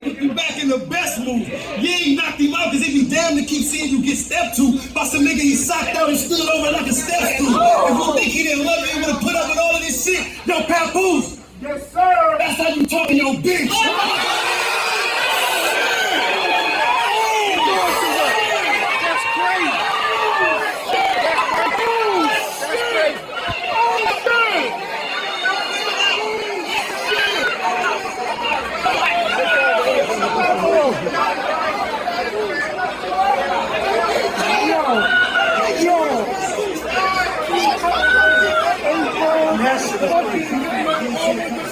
You back in the best mood. You ain't knocked him out because he be damn to keep seeing you get stepped to by some nigga he socked out and stood over like a step to. If you think he didn't love you, he would have put up with all of this shit. Yo, Papoose. Yes, sir. That's how you talk to your bitch. 是我的。